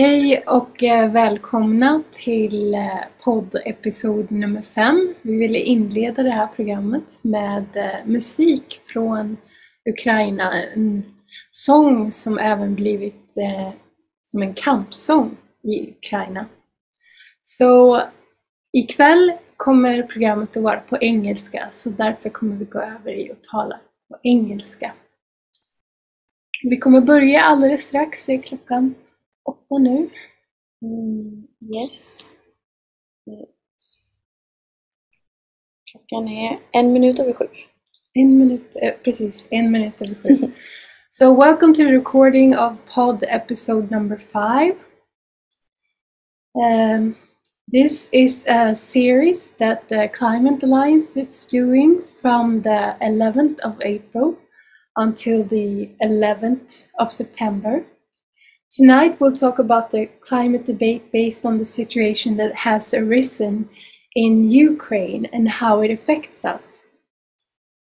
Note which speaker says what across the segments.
Speaker 1: Hej och eh, välkomna till eh, poddepisod nummer fem. Vi ville inleda det här programmet med eh, musik från Ukraina. En sång som även blivit som en kampsång i Ukraina. Så ikväll kommer programmet att vara på engelska så därför kommer vi gå över i att tala på engelska. Vi kommer börja alldeles strax, är klockan åtta nu.
Speaker 2: Mm, yes. yes. Klockan är en minut över sju.
Speaker 1: En minut, eh, precis, en minut över sju. so welcome to the recording of pod episode number five. Um, this is a series that the Climate Alliance is doing from the 11th of April until the 11th of September. Tonight we'll talk about the climate debate based on the situation that has arisen in Ukraine and how it affects us.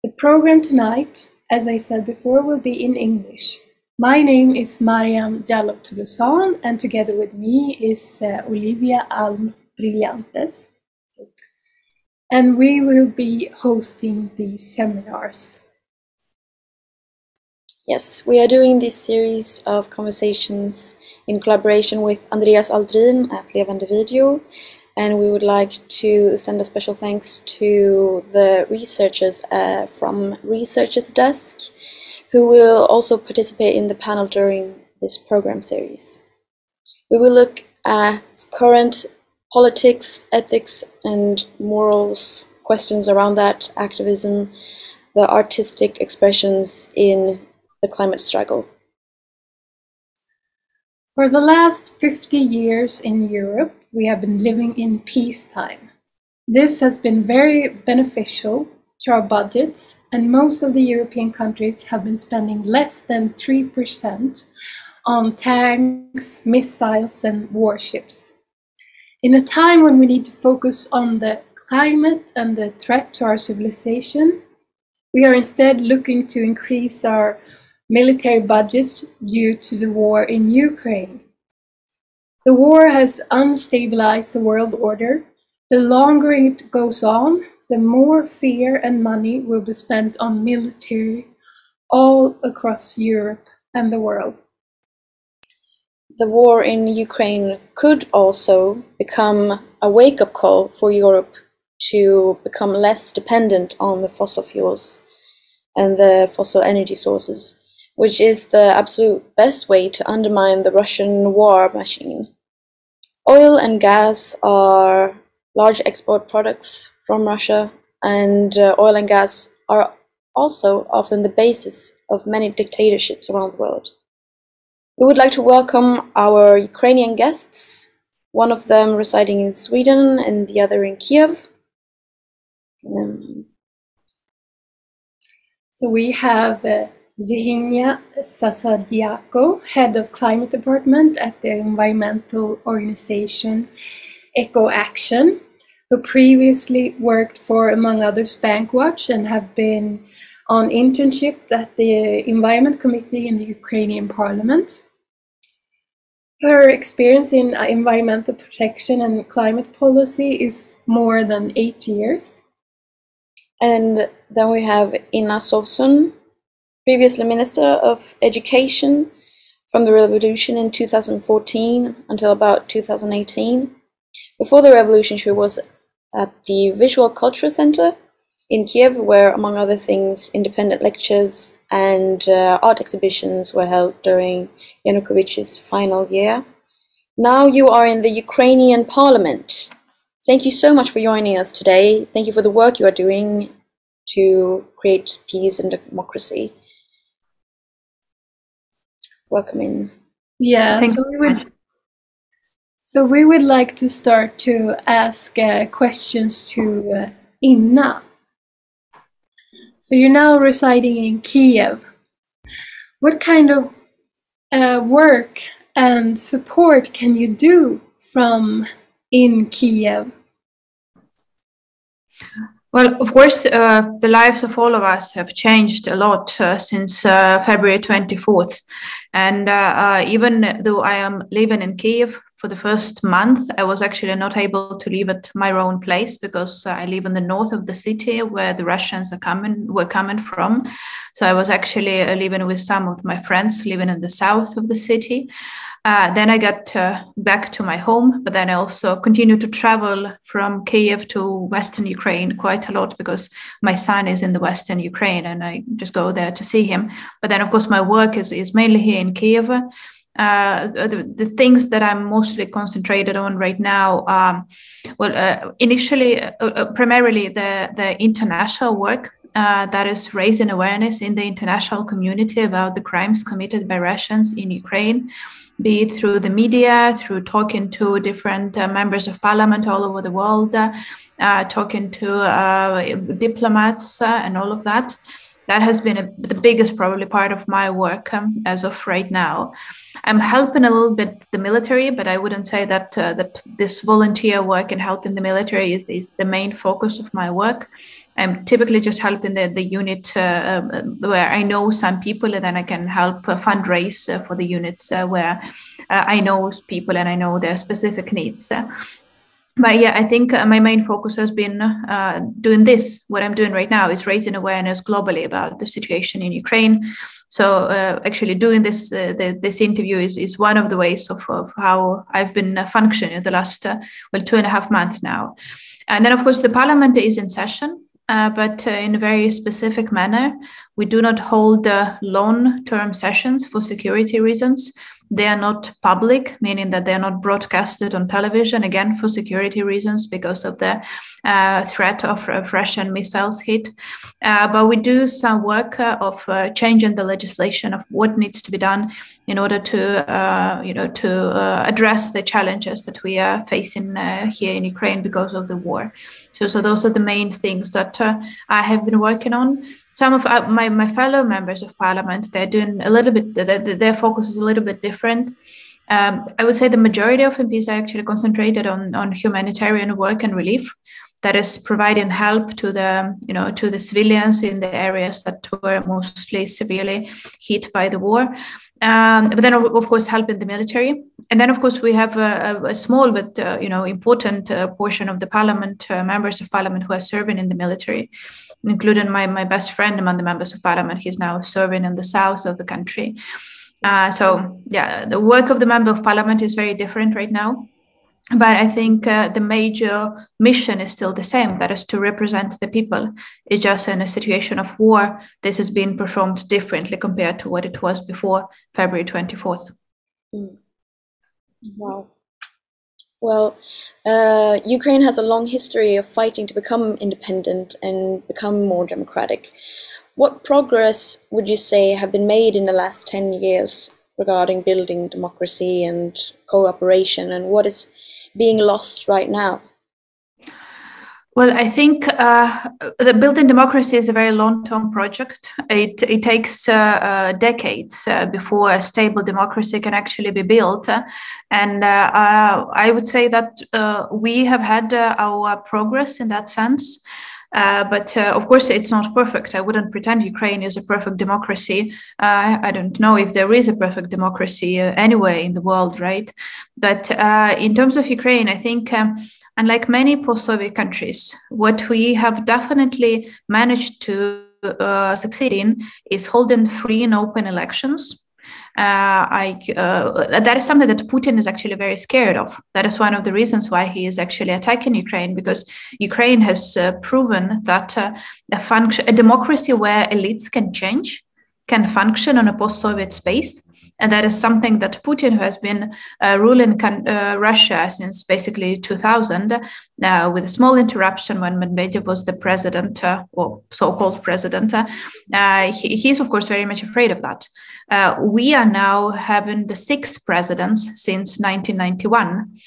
Speaker 1: The program tonight, as I said before, will be in English. My name is Mariam Jallow Tulusan and together with me is uh, Olivia Alm Brillantes. And we will be hosting these seminars
Speaker 2: Yes, we are doing this series of conversations in collaboration with Andreas Aldrin at Levande Video, and we would like to send a special thanks to the researchers uh, from Researchers Desk, who will also participate in the panel during this program series. We will look at current politics, ethics, and morals questions around that, activism, the artistic expressions in the climate struggle.
Speaker 1: For the last 50 years in Europe, we have been living in peacetime. This has been very beneficial to our budgets, and most of the European countries have been spending less than 3% on tanks, missiles, and warships. In a time when we need to focus on the climate and the threat to our civilization, we are instead looking to increase our military budgets due to the war in Ukraine. The war has unstabilized the world order. The longer it goes on, the more fear and money will be spent on military all across Europe and the world.
Speaker 2: The war in Ukraine could also become a wake up call for Europe to become less dependent on the fossil fuels and the fossil energy sources which is the absolute best way to undermine the Russian war machine. Oil and gas are large export products from Russia, and uh, oil and gas are also often the basis of many dictatorships around the world. We would like to welcome our Ukrainian guests, one of them residing in Sweden and the other in Kiev. Um,
Speaker 1: so we have uh, Yevhenia Zasadiako, head of climate department at the environmental organization Eco Action, who previously worked for, among others, Bankwatch and have been on internship at the Environment Committee in the Ukrainian Parliament. Her experience in uh, environmental protection and climate policy is more than eight years.
Speaker 2: And then we have Inna Sovsun, previously Minister of Education from the revolution in 2014 until about 2018. Before the revolution, she was at the Visual Culture Center in Kiev, where, among other things, independent lectures and uh, art exhibitions were held during Yanukovych's final year. Now you are in the Ukrainian parliament. Thank you so much for joining us today. Thank you for the work you are doing to create peace and democracy welcoming.
Speaker 1: Yeah, Thank so we would. So we would like to start to ask uh, questions to uh, Inna. So you're now residing in Kiev. What kind of uh, work and support can you do from in Kiev?
Speaker 3: Well, of course, uh, the lives of all of us have changed a lot uh, since uh, February 24th. And uh, uh, even though I am living in Kiev for the first month, I was actually not able to live at my own place because I live in the north of the city where the Russians are coming were coming from. So I was actually uh, living with some of my friends living in the south of the city. Uh, then I got uh, back to my home, but then I also continued to travel from Kiev to Western Ukraine quite a lot because my son is in the Western Ukraine and I just go there to see him. But then, of course, my work is, is mainly here in Kiev. Uh, the, the, things that I'm mostly concentrated on right now, um, well, uh, initially, uh, uh, primarily the, the international work uh, that is raising awareness in the international community about the crimes committed by Russians in Ukraine be it through the media, through talking to different uh, members of parliament all over the world, uh, talking to uh, diplomats, uh, and all of that. That has been a, the biggest, probably, part of my work um, as of right now. I'm helping a little bit the military, but I wouldn't say that uh, that this volunteer work and helping the military is, is the main focus of my work. I'm typically just helping the, the unit uh, um, where I know some people, and then I can help uh, fundraise uh, for the units uh, where uh, I know people and I know their specific needs. but yeah, I think uh, my main focus has been doing this. What I'm doing right now is raising awareness globally about the situation in Ukraine. So actually, doing this the, this interview is, is one of the ways of, of how I've been functioning the last well two and a half months now. And then, of course, the parliament is in session uh, but uh, in a very specific manner. We do not hold uh, long term sessions for security reasons. They are not public, meaning that they are not broadcasted on television, again, for security reasons because of the uh, threat of, of, Russian missiles hit. Uh, but we do some work uh, of uh, changing the legislation of what needs to be done in order to, uh, you know, to address the challenges that we are facing here in Ukraine because of the war. So, so those are the main things that I have been working on some of uh, my, my fellow members of parliament they're doing a little bit their, their focus is a little bit different. Um, i would say the majority of mps are actually concentrated on, on humanitarian work and relief that is providing help to the you know to the civilians in the areas that were mostly severely hit by the war um, but then of course help in the military and then of course we have a, a small but uh, you know important uh, portion of the parliament uh, members of parliament who are serving in the military including my, my best friend among the members of parliament. He's now serving in the south of the country. Uh, so, yeah, the work of the member of parliament is very different right now. But I think uh, the major mission is still the same that is to represent the people. It's just in a situation of war, this has been performed differently compared to what it was before February 24th. Mm.
Speaker 2: Wow. Well, uh, Ukraine has a long history of fighting to become independent and become more democratic. What progress would you say have been made in the last 10 years regarding building democracy and cooperation, and what is being lost right now?
Speaker 3: Well, I think uh, the building democracy is a very long-term project. It, it takes uh, uh, decades uh, before a stable democracy can actually be built, and uh, uh, I would say that we have had our progress in that sense. Uh, but uh, of course, it's not perfect. I wouldn't pretend Ukraine is a perfect democracy. Uh, I don't know if there is a perfect democracy anywhere in the world, right? But in terms of Ukraine, I think. Um, Unlike many post Soviet countries, what we have definitely managed to uh, succeed in is holding free and open elections. Uh, I, uh, that is something that Putin is actually very scared of. That is one of the reasons why he is actually attacking Ukraine, because Ukraine has uh, proven that a, function, a democracy where elites can change, can function on a post Soviet space and that is something that Putin, who has been uh, ruling uh, Russia since basically 2000, uh, with a small interruption when Medvedev was the president uh, or so-called president, uh, he, he's of course very much afraid of that. Uh, we are now having the sixth presidents since 1991,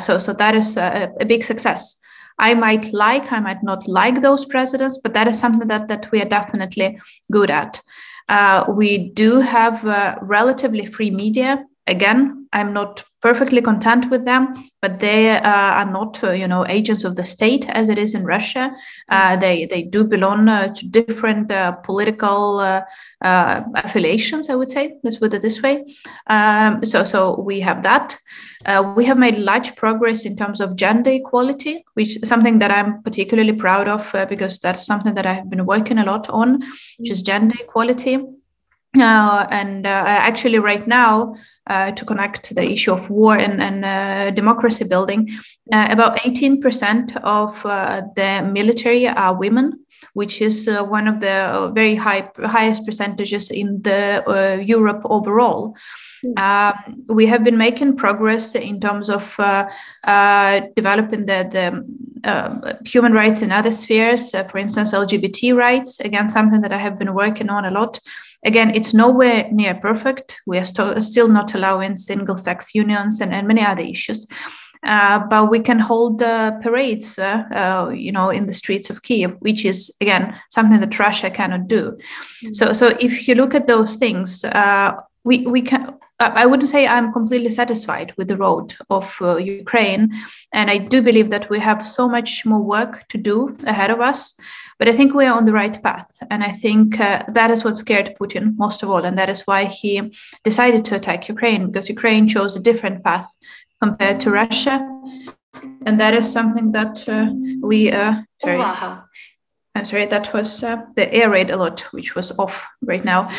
Speaker 3: so so that is a, a big success. I might like, I might not like those presidents, but that is something that, that we are definitely good at. Uh, we do have relatively free media. Again, I'm not perfectly content with them, but they uh, are not, uh, you know, agents of the state as it is in Russia. Uh, they they do belong uh, to different uh, political uh, affiliations. I would say, let's put it this way. Um, so so we have that. we have made large progress in terms of gender equality, which is something that I'm particularly proud of because that's something that I have been working a lot on, which is gender equality. and actually, right now, uh, to connect to the issue of war and, and uh, democracy building, uh, about 18% of uh, the military are women, which is uh, one of the very high highest percentages in the Europe overall. Um, we have been making progress in terms of developing the, the human rights in other spheres, for instance, LGBT rights. Again, something that I have been working on a lot Again, it's nowhere near perfect. We are st- still not allowing single sex unions and, and many other issues. Uh, but we can hold the parades, uh, uh, you know, in the streets of Kiev, which is again something that Russia cannot do. Mm-hmm. So, so if you look at those things, uh, we we can. I wouldn't say I'm completely satisfied with the road of uh, Ukraine, and I do believe that we have so much more work to do ahead of us. But I think we are on the right path. And I think uh, that is what scared Putin most of all. And that is why he decided to attack Ukraine, because Ukraine chose a different path compared to Russia. And that is something that uh, we, uh, sorry. I'm sorry, that was uh, the air raid a lot, which was off right now.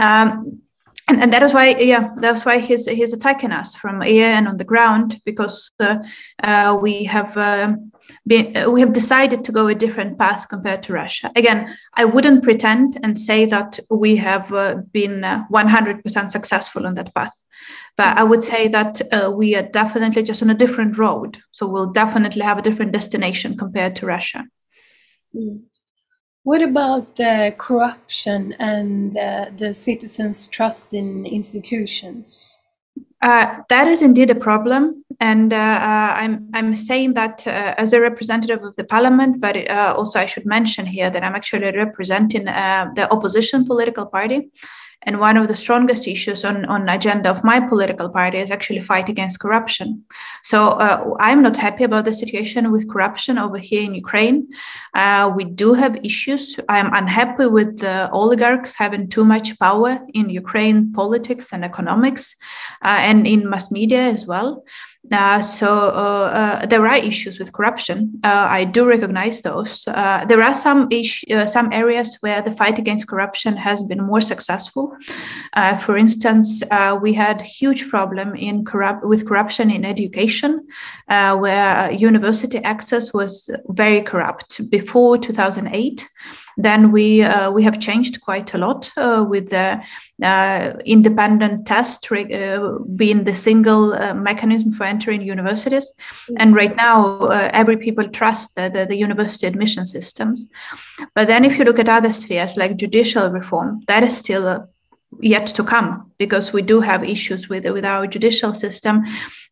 Speaker 3: Um, and, and that is why, yeah, that's why he's he's attacking us from air and on the ground because uh, uh, we have um, uh, we have decided to go a different path compared to Russia. Again, I wouldn't pretend and say that we have uh, been uh, 100% successful on that path. But I would say that uh, we are definitely just on a different road. So we'll definitely have a different destination compared to Russia.
Speaker 1: Mm. What about the corruption and uh, the citizens' trust in institutions?
Speaker 3: Uh, that is indeed a problem, and uh, uh, I'm I'm saying that uh, as a representative of the parliament, but uh, also I should mention here that I'm actually representing the opposition political party, and one of the strongest issues on, on agenda of my political party is actually fight against corruption. So uh, I'm not happy about the situation with corruption over here in Ukraine. Uh, we do have issues. I'm unhappy with the oligarchs having too much power in Ukraine politics and economics uh, and in mass media as well. Uh, so uh, uh, there are issues with corruption. I do recognize those. There are some uh, some areas where the fight against corruption has been more successful. for instance, we had huge problem in corrupt with corruption in education, where university access was very corrupt before 2008 then we uh, we have changed quite a lot uh, with the uh, independent test uh, being the single uh, mechanism for entering universities. Mm-hmm. And right now, uh, every people trust the, the, the, university admission systems. But then, if you look at other spheres like judicial reform, that is still yet to come because we do have issues with with our judicial system.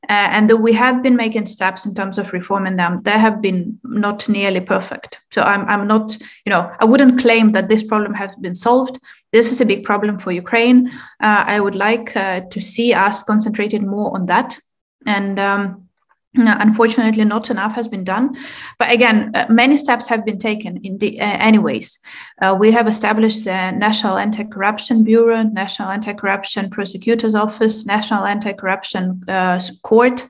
Speaker 3: Uh, and we have been making steps in terms of reforming them. They have been not nearly perfect. So i'm, I'm not you know i wouldn't claim that this problem has been solved. This is a big problem for ukraine. Uh, i would like uh, to see us concentrated more on that. And um, unfortunately not enough has been done. But again uh, many steps have been taken in the uh, anyways. Uh, we have established the national anti-corruption bureau national anti-corruption prosecutor's office national anti-corruption uh, court.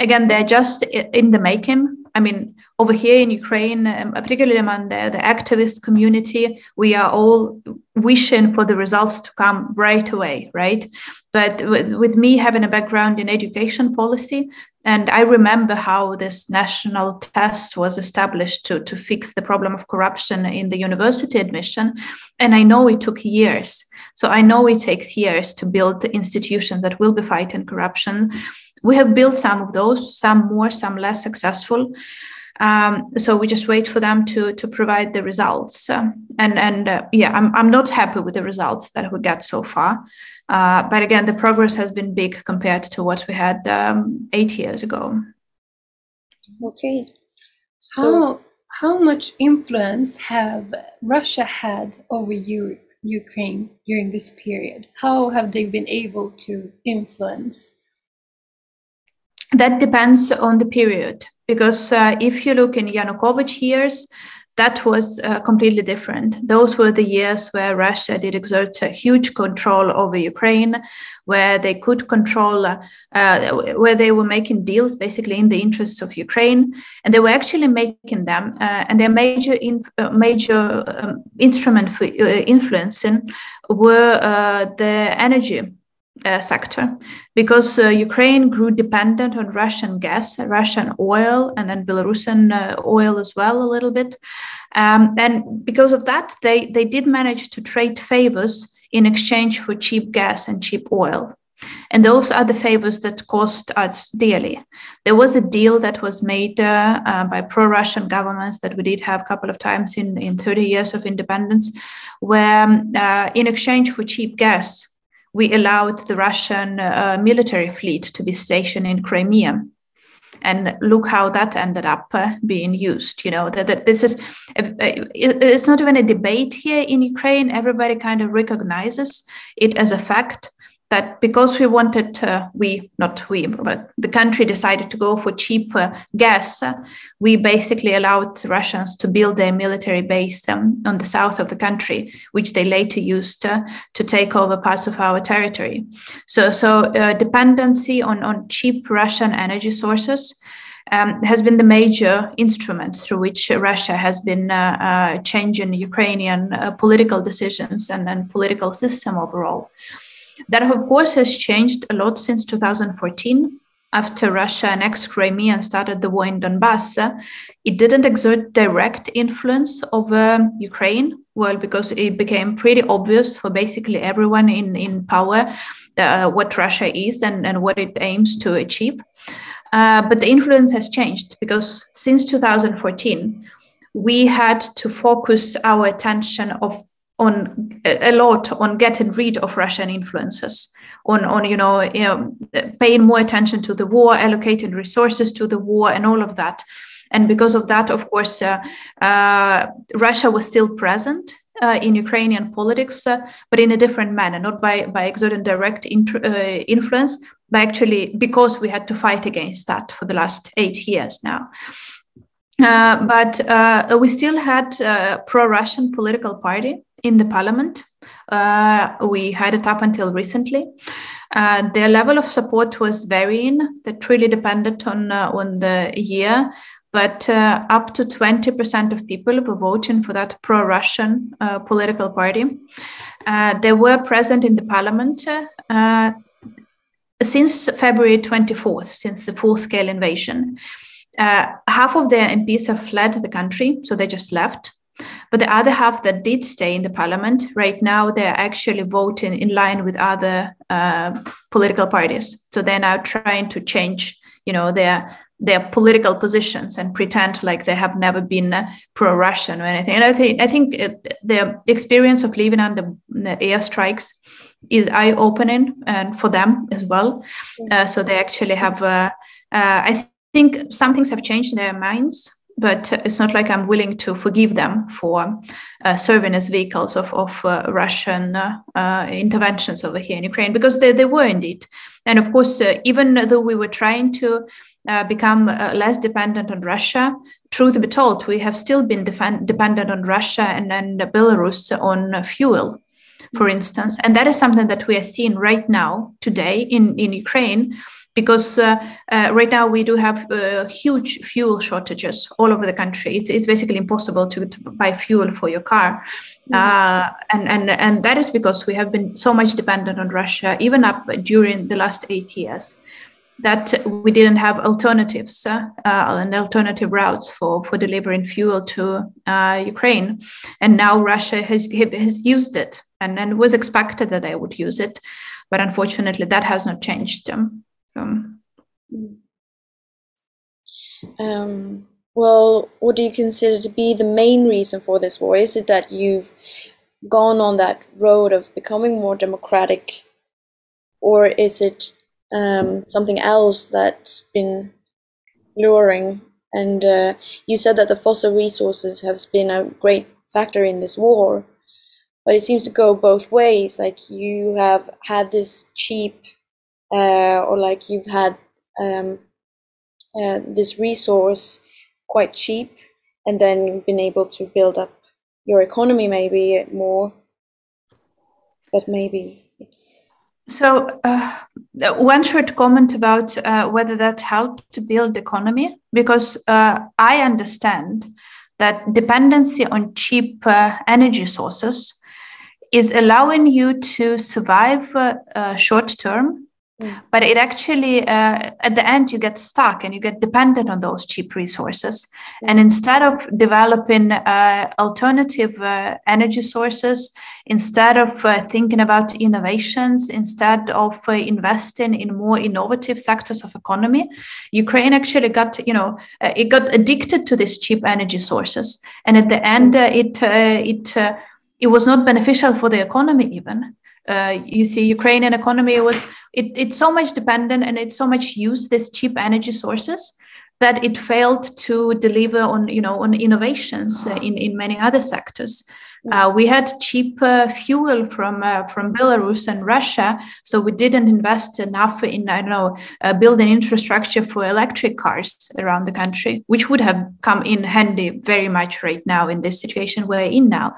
Speaker 3: Again they're just in the making. I mean over here in ukraine um, particularly among the, the activist community we are all wishing for the results to come right away right? But with, with me having a background in education policy and I remember how this national test was established to, to fix the problem of corruption in the university admission. And I know it took years. So I know it takes years to build the institutions that will be fighting corruption. We have built some of those, some more, some less successful. Um, so we just wait for them to to provide the results. Uh, and and uh, yeah, I'm I'm not happy with the results that we get so far. Uh, but again, the progress has been big compared to what we had um, eight years ago.
Speaker 2: Okay.
Speaker 1: So, how how much influence have Russia had over Europe? Ukraine during this period? How have they been able to influence?
Speaker 3: That depends on the period, because uh, if you look in Yanukovych years, that was uh, completely different. Those were the years where Russia did exert a huge control over Ukraine, where they could control, uh, uh, where they were making deals basically in the interests of Ukraine, and they were actually making them. Uh, and their major uh, major um, instrument for uh, influencing were the energy uh, sector because uh, Ukraine grew dependent on Russian gas, Russian oil, and then Belarusian uh, oil as well, a little bit. Um, and because of that, they, they did manage to trade favors in exchange for cheap gas and cheap oil. And those are the favors that cost us dearly. There was a deal that was made uh, uh, by pro Russian governments that we did have a couple of times in, in 30 years of independence, where um, uh, in exchange for cheap gas, we allowed the Russian uh, military fleet to be stationed in Crimea. And look how that ended up uh, being used. You know that, that this is it's not even a debate here in Ukraine. Everybody kind of recognizes it as a fact that because we wanted, we not we, but the country decided to go for cheap uh, gas, we basically allowed Russians to build their military base um, on the south of the country, which they later used uh, to take over parts of our territory. So, so uh, dependency on on cheap Russian energy sources. Um, has been the major instrument through which Russia has been changing Ukrainian political decisions and, and political system overall. That, of course, has changed a lot since 2014. After Russia annexed Crimea and started the war in Donbass, it didn't exert direct influence over Ukraine. Well, because it became pretty obvious for basically everyone in, in power uh, what Russia is and, and what it aims to achieve. Uh, but the influence has changed because since 2014, we had to focus our attention of on a lot on getting rid of Russian influences, on on you know, you know paying more attention to the war, allocating resources to the war, and all of that. And because of that, of course, uh, uh, Russia was still present uh, in Ukrainian politics, uh, but in a different manner, not by, by exerting direct int- uh, influence, but actually because we had to fight against that for the last eight years now. Uh, but we still had pro-Russian political party in the parliament. Uh, we had it up until recently. Uh, their level of support was varying. That really depended on uh, on the year, but uh, up to twenty percent of people were voting for that pro-Russian uh, political party. Uh, they were present in the parliament since February twenty fourth, since the full-scale invasion. half of their MPs have fled the country, so they just left. But the other half that did stay in the parliament, right now they're actually voting in line with other uh, political parties. So they're now trying to change, you know, their their political positions and pretend like they have never been uh, pro-Russian or anything. And I think I think it, the experience of living under the airstrikes is eye-opening and for them as well. Uh, so they actually have. Uh, uh I think some things have changed in their minds but it's not like I'm willing to forgive them for uh, serving as vehicles of, of uh, Russian uh, uh interventions over here in Ukraine, because they, they were indeed. And of course, uh, even though we were trying to uh, become less dependent on Russia, truth be told, we have still been defend- dependent on Russia and, and Belarus on fuel, for instance. And that is something that we are seeing right now, today in, in Ukraine because uh, uh, right now we do have uh, huge fuel shortages all over the country. It's, it's basically impossible to, to, buy fuel for your car, mm-hmm. and and and that is because we have been so much dependent on Russia, even up during the last eight years. That we didn't have alternatives uh, and alternative routes for, for delivering fuel to uh, Ukraine, and now Russia has has used it, and and was expected that they would use it, but unfortunately that has not changed. Um, um,
Speaker 2: well, what do you consider to be the main reason for this war? Is it that you've gone on that road of becoming more democratic, or is it um, something else that's been luring? And uh, you said that the fossil resources have been a great factor in this war. but it seems to go both ways. Like you have had this cheap, uh, or like you've had um, uh, this resource quite cheap, and then been able to build up your economy maybe more. But maybe it's
Speaker 3: so, uh, one short comment about uh, whether that helped to build economy, because uh, I understand that dependency on cheap uh, energy sources is allowing you to survive uh, uh, short term Mm. But it actually, uh, at the end, you get stuck and you get dependent on those cheap resources. Mm. And instead of developing uh, alternative uh, energy sources, instead of uh, thinking about innovations, instead of uh, investing in more innovative sectors of economy, Ukraine actually got, you know, uh, it got addicted to these cheap energy sources. And at the end, it it it was not beneficial for the economy even uh, you see Ukrainian economy was it, it's so much dependent and it's so much used this cheap energy sources that it failed to deliver on you know on innovations in in many other sectors. Uh, we had cheap uh, fuel from uh, from Belarus and Russia, so we didn't invest enough in I don't know uh, building infrastructure for electric cars around the country, which would have come in handy very much right now in this situation we're in now.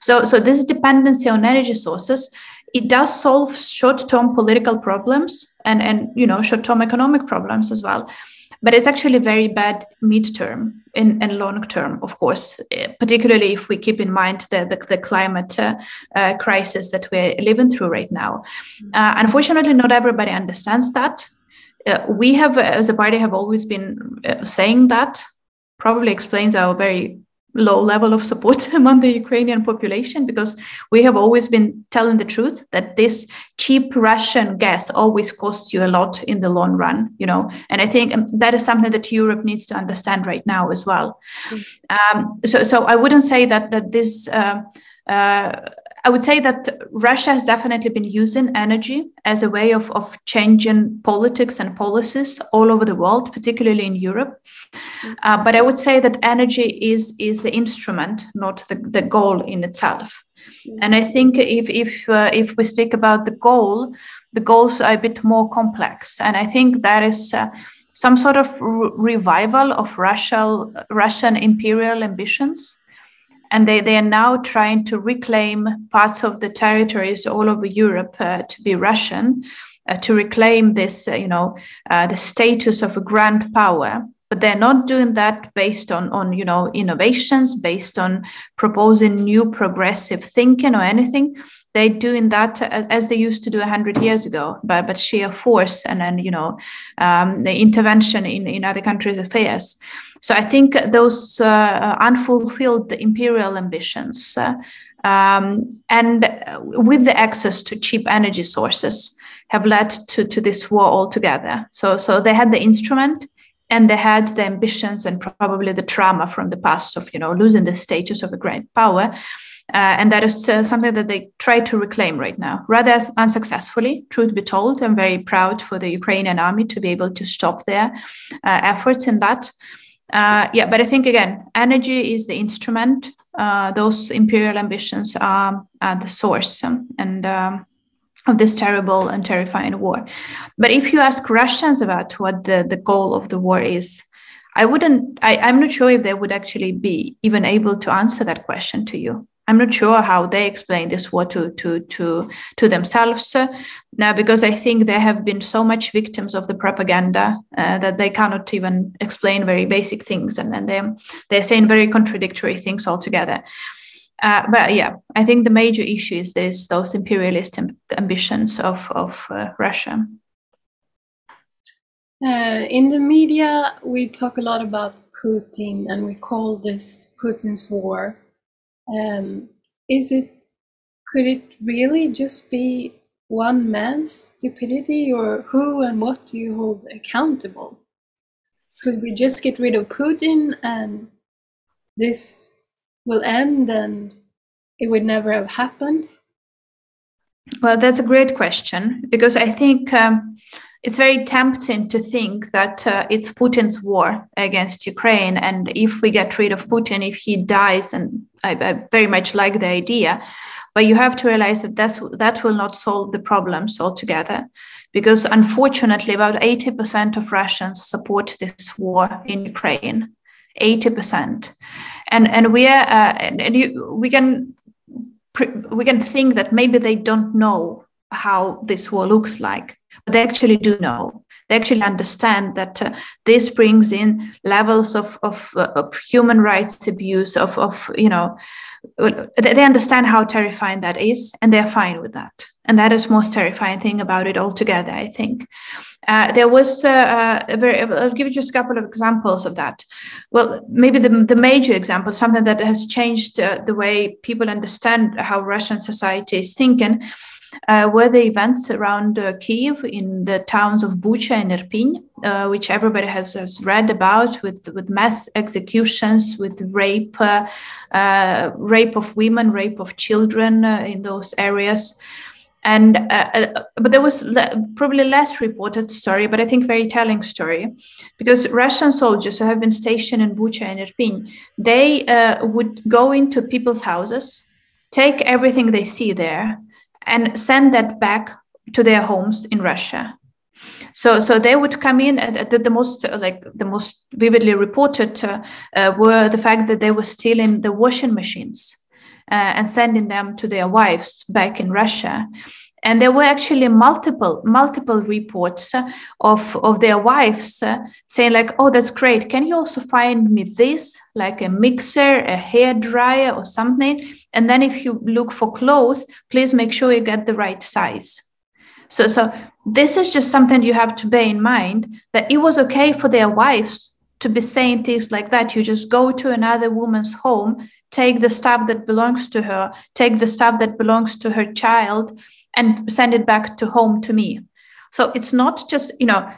Speaker 3: So so this dependency on energy sources it does solve short-term political problems and and you know short-term economic problems as well. But it's actually very bad midterm and, and long term of course eh, particularly if we keep in mind the, the, the climate uh, uh, crisis that we're living through right now. Uh, unfortunately not everybody understands that. Uh, we have as a party have always been uh, saying that probably explains our very low level of support among the Ukrainian population because we have always been telling the truth that this cheap Russian gas always costs you a lot in the long run, you know. And I think um, that is something that Europe needs to understand right now as well. Mm. Um, so, so I wouldn't say that that this. Uh, uh, I would say that Russia has definitely been using energy as a way of, of changing politics and policies all over the world, particularly in Europe. Uh, but I would say that energy is, is the instrument, not the, the goal in itself. Mm-hmm. And I think if, if, uh, if we speak about the goal, the goals are a bit more complex. And I think that is uh, some sort of re- revival of Russia, Russian imperial ambitions and they, they are now trying to reclaim parts of the territories all over Europe uh, to be Russian, uh, to reclaim this, uh, you know, uh, the status of a grand power. But they're not doing that based on, on, you know, innovations, based on proposing new progressive thinking or anything. They're doing that as they used to do hundred years ago, but but sheer force and then you know um, the intervention in in other countries' affairs. So I think those uh, unfulfilled imperial ambitions uh, um, and with the access to cheap energy sources have led to, to this war altogether. So, so they had the instrument and they had the ambitions and probably the trauma from the past of you know losing the status of a great power uh, and that is uh, something that they try to reclaim right now, rather unsuccessfully, truth be told. I'm very proud for the Ukrainian army to be able to stop their uh, efforts in that. Uh, yeah, but I think again, energy is the instrument. Uh, those imperial ambitions are, the source um, and um, of this terrible and terrifying war. But if you ask Russians about what the, the goal of the war is, I wouldn't. I, I'm not sure if they would actually be even able to answer that question to you. I'm not sure how they explain this war to to to to themselves uh, now because I think they have been so much victims of the propaganda uh, that they cannot even explain very basic things, and then they they're saying very contradictory things altogether. Uh, but yeah, I think the major issue is this those imperialist ambitions of of uh, Russia.
Speaker 1: Uh, in the media, we talk a lot about Putin, and we call this Putin's war um, is it could it really just be one man's stupidity, or who and what do you hold accountable? Could we just get rid of Putin and this will end and it would never have happened?
Speaker 3: Well, that's a great question because I think um, it's very tempting to think that uh, it's Putin's war against Ukraine. And if we get rid of Putin, if he dies, and I, I very much like the idea, but you have to realize that that's, that will not solve the problems altogether because unfortunately about 80% of russians support this war in ukraine 80% and and we are uh, and you, we can we can think that maybe they don't know how this war looks like they actually do know. They actually understand that uh, this brings in levels of of, uh, of human rights abuse of of you know they understand how terrifying that is and they're fine with that. And that is most terrifying thing about it altogether i think. Uh, there was uh, uh, a very i'll give you just a couple of examples of that. Well maybe the, the major example something that has changed uh, the way people understand how russian society is thinking uh, were the events around uh, Kiev in the towns of Bucha and Irpin, uh, which everybody has, has read about, with, with mass executions, with rape, uh, uh, rape of women, rape of children uh, in those areas. And but there was le- probably less reported story, but I think very telling story, because Russian soldiers who have been stationed in Bucha and Irpin, they would go into people's houses, take everything they see there, and send that back to their homes in Russia. So, so they would come in. at the, the, most like the most vividly reported uh, uh, were the fact that they were stealing the washing machines uh, and sending them to their wives back in Russia and there were actually multiple multiple reports of of their wives uh, saying like oh that's great. Can you also find me this like a mixer a hair dryer or something? And then if you look for clothes please make sure you get the right size. So so this is just something you have to bear in mind that it was okay for their wives to be saying things like that. You just go to another woman's home take the stuff that belongs to her take the stuff that belongs to her child and send it back to home to me. So it's not just, you know,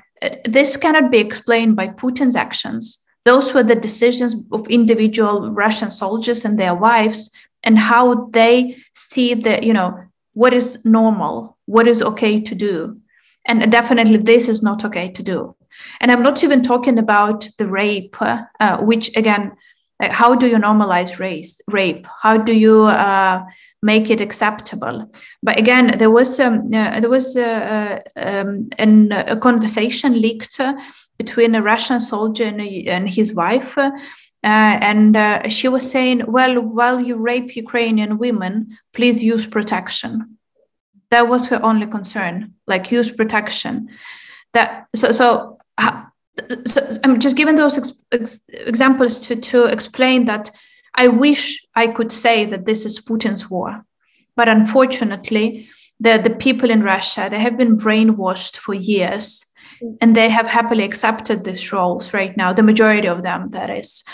Speaker 3: this cannot be explained by Putin's actions. Those were the decisions of individual Russian soldiers and their wives and how they see the, you know, what is normal, what is okay to do. And definitely this is not okay to do. And I'm not even talking about the rape, uh, which again, how do you normalize race, rape? How do you uh, make it acceptable. But again, there was um, uh, there was uh, um, an, a conversation leaked uh, between a Russian soldier and, and his wife. Uh, and uh, she was saying, "Well, while you rape Ukrainian women, please use protection." That was her only concern, like use protection. That so so. So I'm just giving those ex- ex- examples to, to explain that I wish I could say that this is Putin's war. But unfortunately, the, the people in Russia, they have been brainwashed for years mm. and they have happily accepted these roles right now, the majority of them, that is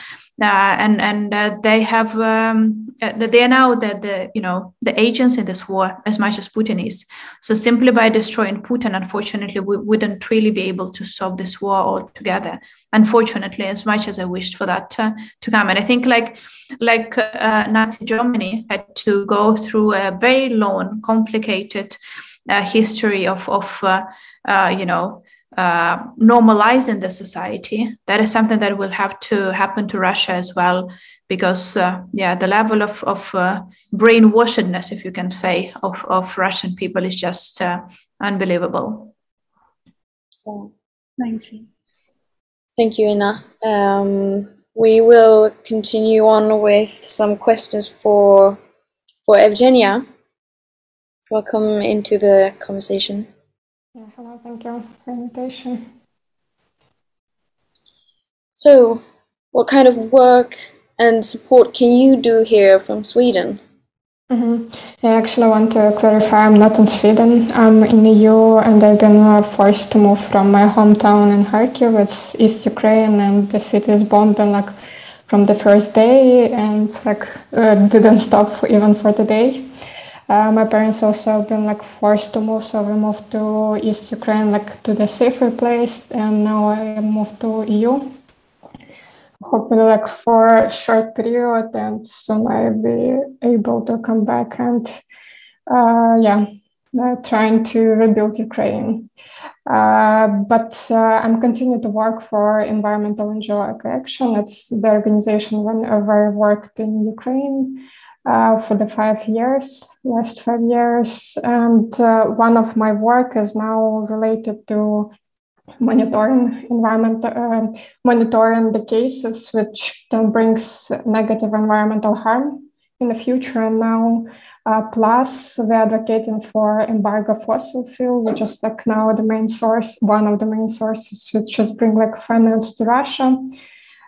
Speaker 3: and and uh, they have um, uh, they are now the, the you know the agents in this war as much as Putin is. So simply by destroying Putin, unfortunately, we wouldn't really be able to solve this war altogether. Unfortunately, as much as I wished for that uh, to come, and I think like like uh, Nazi Germany had to go through a very long, complicated uh, history of of you know uh, normalizing the society. That is something that will have to happen to Russia as well, because uh, yeah, the level of of uh, brainwashedness, if you can say, of of Russian people is just uh, unbelievable.
Speaker 1: Thank you.
Speaker 2: Thank you, Inna. Um, we will continue on with some questions for for Yevhenia. Welcome into the conversation.
Speaker 4: Yeah, hello, thank you for invitation.
Speaker 2: So, what kind of work and support can you do here from Sweden?
Speaker 4: Mm-hmm. Yeah, actually, I want to clarify I'm not in Sweden. I'm in the EU and I've been uh, forced to move from my hometown in Kharkiv. It's East Ukraine and the city is bombing like from the first day and like uh, didn't stop even for the day. Uh, my parents also have been like forced to move, so we moved to East Ukraine, like to the safer place, and now I moved to EU. Hopefully, like for a short period, and soon I'll be able to come back and, uh, yeah, uh, trying to rebuild Ukraine. Uh, but uh, I'm continuing to work for Environmental NGO Action. It's the organization whenever I worked in Ukraine uh, for the five years, last five years. And uh, one of my work is now related to monitoring environment, uh, monitoring the cases which brings negative environmental harm in the future. And now, uh, plus we're advocating for embargo fossil fuel, which is like now the main source, one of the main sources, which just bring like finance to Russia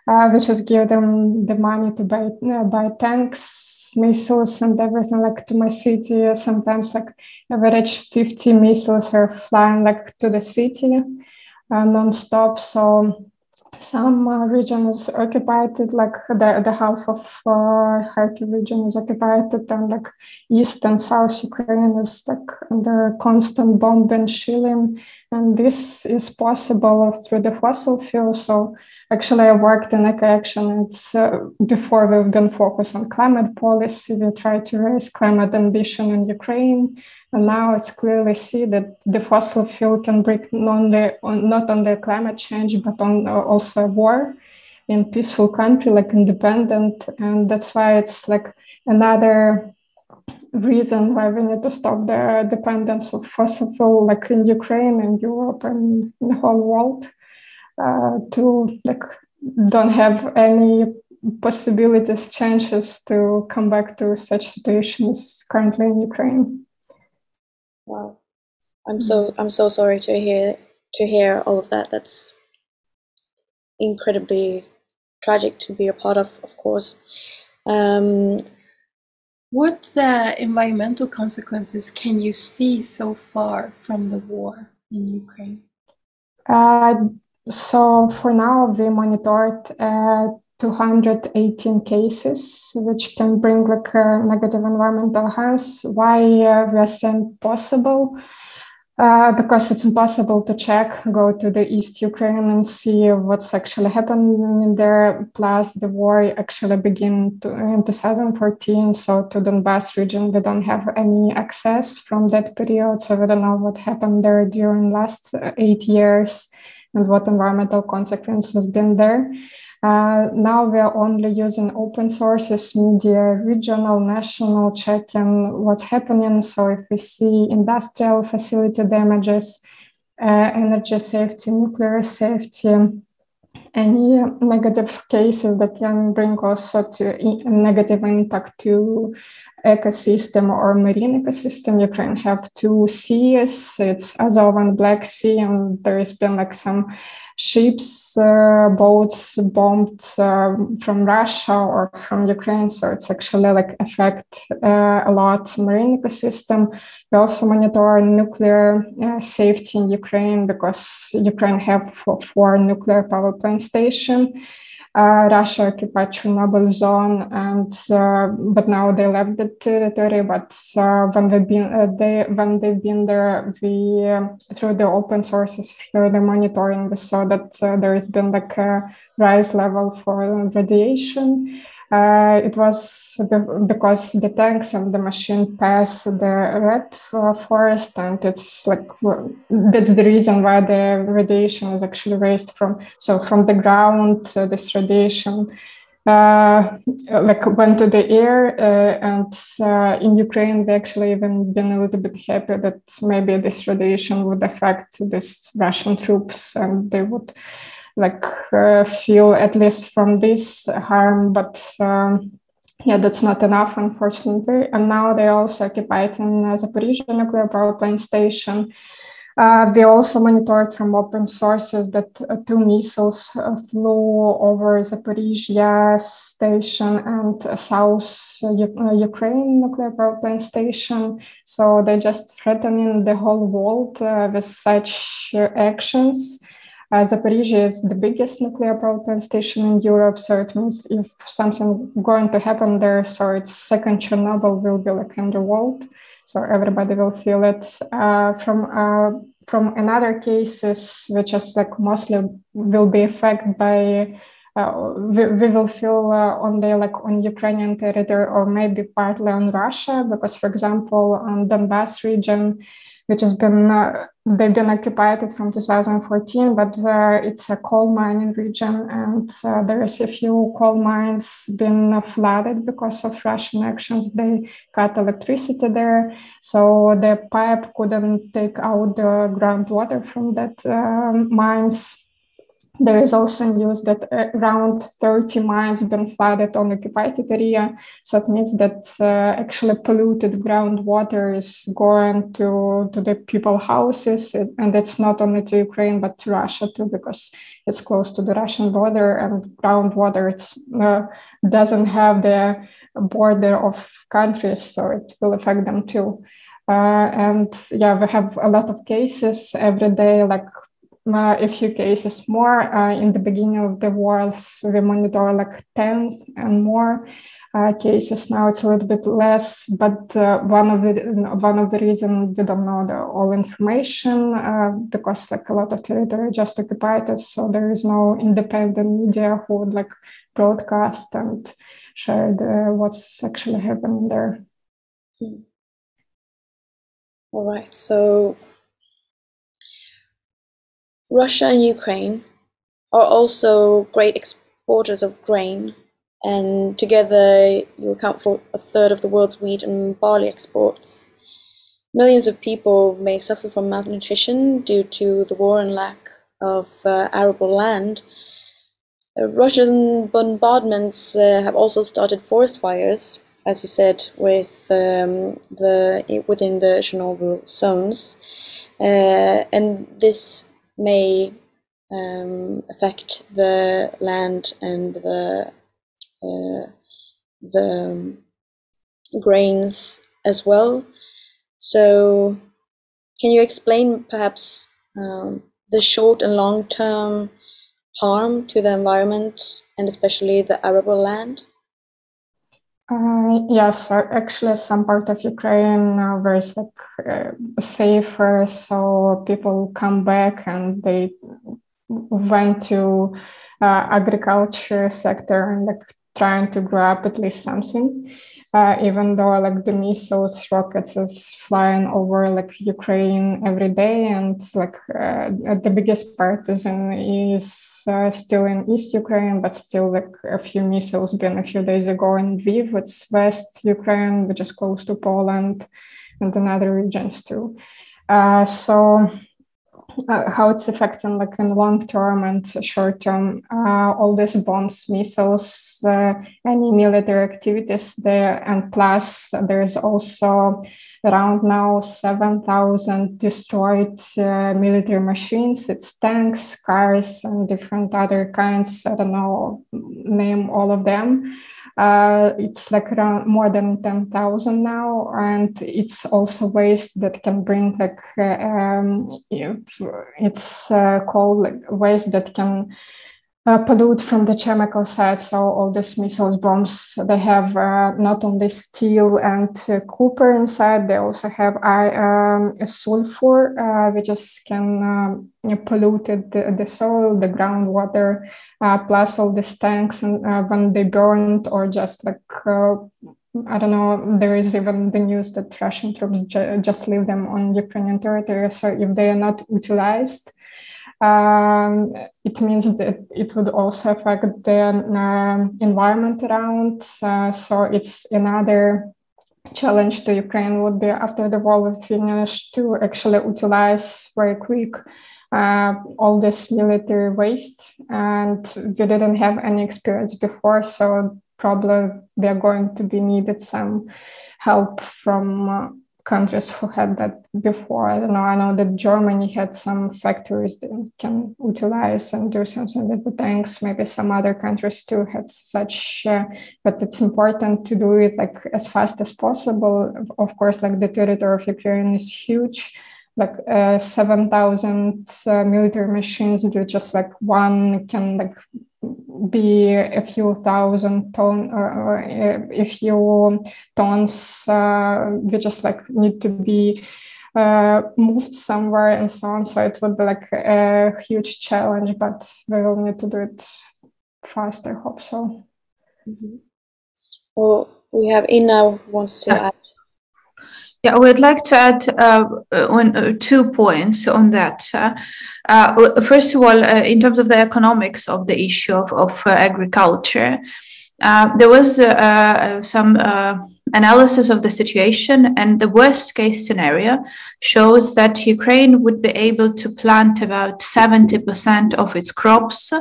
Speaker 4: uh, which is give them the money to buy uh, buy tanks, missiles, and everything. Like to my city, sometimes like average 50 missiles are flying like to the city uh, non-stop. So some uh, region is occupied, like the, the half of uh, Kharkiv region is occupied, and like east and south Ukraine is like under constant bombing, shelling, and this is possible through the fossil fuel. So actually, I worked in Eco Action. It's uh, before we've been focused on climate policy. We tried to raise climate ambition in Ukraine and now it's clearly see that the fossil fuel can bring not only, not only climate change, but on uh, also war in peaceful country, like independent. And that's why it's like another reason why we need to stop the dependence of fossil fuel, like in Ukraine and Europe and the whole world, uh, to like don't have any possibilities, chances to come back to such situations currently in Ukraine.
Speaker 2: Wow. I'm so I'm so sorry to hear to hear all of that. That's incredibly tragic to be a part of, of course. Um,
Speaker 1: what uh, environmental consequences can you see so far from the war in Ukraine?
Speaker 4: Uh, so for now, we monitored uh, 218 cases, which can bring like uh, negative environmental harms. Why uh, we are saying possible? Uh, because it's impossible to check, go to the East Ukraine and see what's actually happening there. Plus, the war actually began to, in 2014. So, to Donbass region, we don't have any access from that period. So, we don't know what happened there during last uh, eight years and what environmental consequences been there. Uh, now we are only using open sources, media, regional, national, checking what's happening. So if we see industrial facility damages, uh, energy safety, nuclear safety, any negative cases that can bring also to negative impact to ecosystem or marine ecosystem. Ukraine have two seas. It's Azov and Black Sea, and there has been like some ships, uh, boats bombed uh, from Russia or from Ukraine. So it's actually like affect uh, a lot marine ecosystem. We also monitor nuclear uh, safety in Ukraine because Ukraine have four nuclear power plant station. Uh, Russia occupied Chernobyl zone, and uh, but now they left the territory. But uh, when they've been uh, they when they've been there, we um, through the open sources through the monitoring, we saw that uh, there has been like a rise level for radiation. Uh, it was because the tanks and the machine pass the red forest, and it's like that's the reason why the radiation is actually raised from so from the ground. Uh, this radiation uh, like went to the air, uh, and uh, in Ukraine, we actually even been a little bit happy that maybe this radiation would affect these Russian troops, and they would like uh, feel at least from this harm, but um, yeah, that's not enough, unfortunately. And now they also occupied in uh, Zaporizhia nuclear power plant station. Uh, we also monitored from open sources that uh, two missiles uh, flew over Zaporizhia station and South uh, Ukraine nuclear power plant station. So they just threatening the whole world with such actions. Uh, Zaporizhia is the biggest nuclear power plant station in Europe, so it means if something going to happen there, so its second Chernobyl will be like in the world, so everybody will feel it. Uh, from uh, from another cases, which is like mostly will be affected by. Uh, we, we, will feel uh, only like on Ukrainian territory or maybe partly on Russia, because, for example, on Donbass region, which has been uh, they've been occupied from 2014, but uh, it's a coal mining region, and uh, there is a few coal mines been flooded because of Russian actions. They cut electricity there, so the pipe couldn't take out the groundwater from that um, mines there is also news that around 30 mines been flooded on the occupied area. So it means that uh, actually polluted groundwater is going to, to the people houses. And it's not only to Ukraine, but to Russia too, because it's close to the Russian border and groundwater it's, uh, doesn't have the border of countries. So it will affect them too. Uh, and yeah, we have a lot of cases every day, like uh, a few cases more. Uh, in the beginning of the wars, we monitor like tens and more uh, cases. Now it's a little bit less, but uh, one of the one of the reasons we don't know the all information uh, because like a lot of territory just occupied, so there is no independent media who would like broadcast and share the, what's actually happening there.
Speaker 2: Hmm. All right, so Russia and Ukraine are also great exporters of grain, and together you account for a third of the world's wheat and barley exports. Millions of people may suffer from malnutrition due to the war and lack of uh, arable land. Uh, Russian bombardments uh, have also started forest fires, as you said, with um, the within the Chernobyl zones, uh, and this may um, affect the land and the uh, the um, grains as well. So, can you explain perhaps um, the short and long term harm to the environment and especially the arable land?
Speaker 4: Uh, yes, actually, some part of Ukraine uh, where it's like uh, safer, so people come back and they went to uh, agriculture sector and like trying to grow up at least something uh, even though like the missiles, rockets is flying over like Ukraine every day, and like uh, the biggest part is uh, still in East Ukraine, but still like a few missiles been a few days ago in Lviv, it's West Ukraine, which is close to Poland, and in other regions too. Uh, so uh, how it's affecting like in long term and short term uh, all these bombs missiles uh, any military activities there and plus there's also around now 7000 destroyed uh, military machines. It's tanks cars and different other kinds. I don't know name all of them uh, it's like around more than 10,000 now, and it's also waste that can bring like uh, um, it's uh, called like waste that can uh, pollute from the chemical side. So all these missiles, bombs, they have uh, not only steel and uh, copper inside, they also have um, sulfur, uh, which is can um, pollute the, the soil, the groundwater, uh, plus all these tanks and uh, when they burned or just like I don't know. There is even the news that Russian troops ju- just leave them on Ukrainian territory. So if they are not utilized, um, it means that it would also affect the uh, environment around. Uh, so it's another challenge to Ukraine would be after the war would finish to actually utilize very quick uh, all this military waste, and we didn't have any experience before, so probably we are going to be needed some help from uh, countries who had that before. I don't know. I know that Germany had some factories that can utilize and do something with the tanks. Maybe some other countries too had such, uh, but it's important to do it like as fast as possible. Of course, like the territory of Ukraine is huge like uh, 7,000 uh, military machines do just like one can like be a few thousand ton or, or a few tons uh, we just like need to be uh, moved somewhere and so on. So it would be like a huge challenge but we will need to do it fast i hope so.
Speaker 2: Mm-hmm. well we have Inna wants to add
Speaker 3: Yeah, I would like to add uh, one, uh, two points on that. Uh, uh first of all, uh, in terms of the economics of the issue of, of uh, agriculture, there was some analysis of the situation, and the worst case scenario shows that Ukraine would be able to plant about 70% of its crops